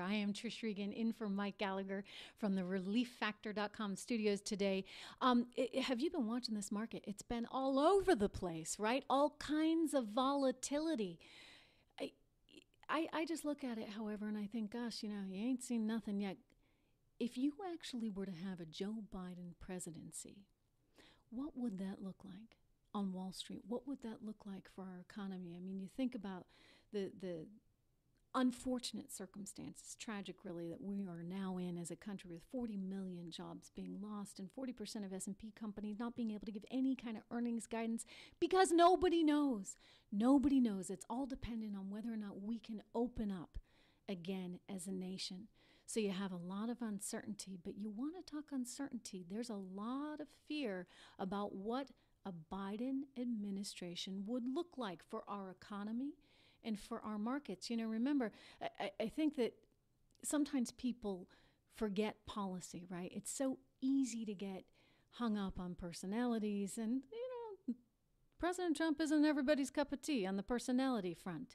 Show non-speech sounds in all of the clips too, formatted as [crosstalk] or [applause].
I am Trish Regan in for Mike Gallagher from the ReliefFactor.com studios today. Um, it, have you been watching this market? It's been all over the place, right? All kinds of volatility. I, I, I just look at it, however, and I think, gosh, you know, you ain't seen nothing yet. If you actually were to have a Joe Biden presidency, what would that look like on Wall Street? What would that look like for our economy? I mean, you think about the the unfortunate circumstances, tragic really, that we are now in as a country with 40 million jobs being lost and 40% of S&P companies not being able to give any kind of earnings guidance because nobody knows. Nobody knows. It's all dependent on whether or not we can open up again as a nation. So you have a lot of uncertainty, but you want to talk uncertainty. There's a lot of fear about what a Biden administration would look like for our economy and for our markets. You know, remember, I, I think that sometimes people forget policy, right? It's so easy to get hung up on personalities and, you know, President Trump isn't everybody's cup of tea on the personality front.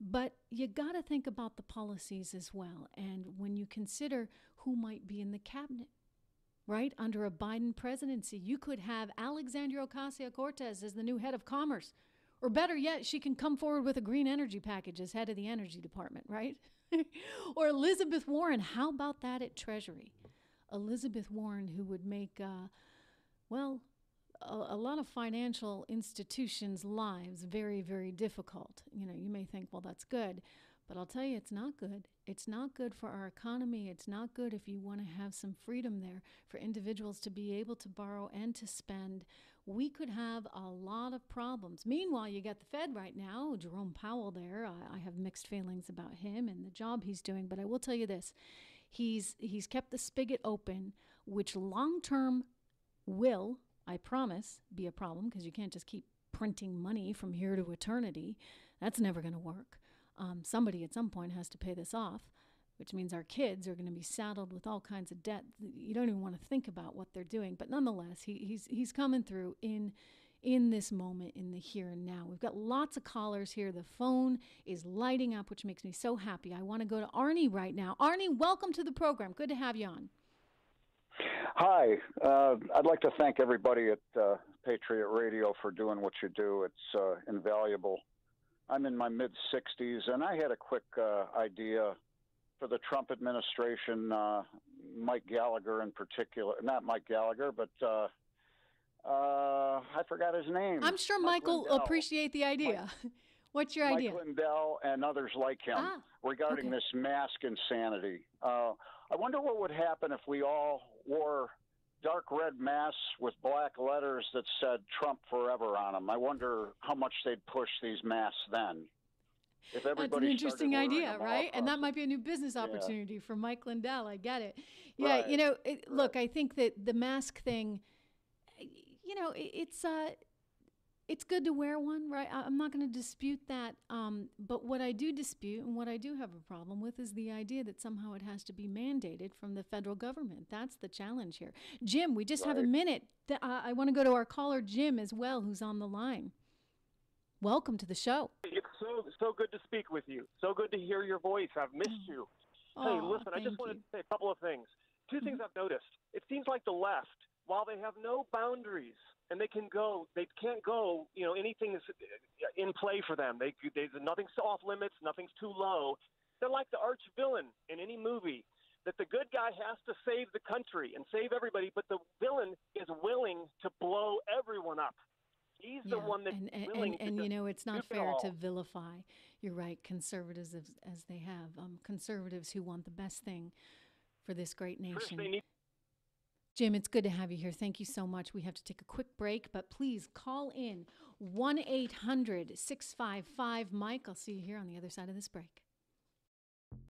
But you got to think about the policies as well. And when you consider who might be in the cabinet, right, under a Biden presidency, you could have Alexandria Ocasio Cortez as the new head of commerce or better yet, she can come forward with a green energy package as head of the energy department, right? [laughs] or Elizabeth Warren. How about that at Treasury? Elizabeth Warren, who would make, uh, well, a, a, lot of financial institutions' lives very, very difficult. You know, you may think, well, that's good. But I'll tell you, it's not good. It's not good for our economy. It's not good if you want to have some freedom there for individuals to be able to borrow and to spend. We could have a lot of problems. Meanwhile, you got the Fed right now, Jerome Powell there. I, I have mixed feelings about him and the job he's doing, but I will tell you this. He's he's kept the spigot open, which long term will, I promise, be a problem because you can't just keep printing money from here to eternity. That's never going to work um, somebody at some point has to pay this off, which means our kids are going to be saddled with all kinds of debt. You don't even want to think about what they're doing. But nonetheless, he, he's he's coming through in in this moment, in the here and now. We've got lots of callers here. The phone is lighting up, which makes me so happy. I want to go to Arnie right now. Arnie, welcome to the program. Good to have you on. Hi. Uh, I'd like to thank everybody at uh, Patriot Radio for doing what you do. It's uh, invaluable I'm in my mid 60s, and I had a quick uh, idea for the Trump administration, uh, Mike Gallagher in particular, not Mike Gallagher, but uh, uh, I forgot his name. I'm sure Mike Michael will appreciate the idea. Mike, [laughs] What's your Mike idea? Mike Lindell and others like him ah, regarding okay. this mask insanity. Uh, I wonder what would happen if we all wore dark red masks with black letters that said Trump forever on them. I wonder how much they'd push these masks then. If That's an interesting idea, right? And that might be a new business opportunity yeah. for Mike Lindell. I get it. Yeah, right. you know, it, look, I think that the mask thing, you know, it, it's uh, it's good to wear one, right? I'm not going to dispute that. Um, but what I do dispute and what I do have a problem with is the idea that somehow it has to be mandated from the federal government. That's the challenge here. Jim, we just right. have a minute. I want to go to our caller, Jim, as well, who's on the line. Welcome to the show. It's so so good to speak with you. So good to hear your voice. I've missed you. Oh, hey, listen, I just wanted you. to say a couple of things. 2 mm-hmm. things I've noticed. It seems like the left, while they have no boundaries and they can go. They can't go. You know, anything is in play for them. They, they nothing's off limits. Nothing's too low. They're like the arch villain in any movie. That the good guy has to save the country and save everybody, but the villain is willing to blow everyone up. He's yeah, the one that's and, and, willing and, and you know it's not fair to vilify. You're right, conservatives as, as they have um, conservatives who want the best thing for this great nation. Need- Jim, it's good to have you here. Thank you so much. We have to take a quick break, but please call in 1 800 655 Mike. I'll see you here on the other side of this break.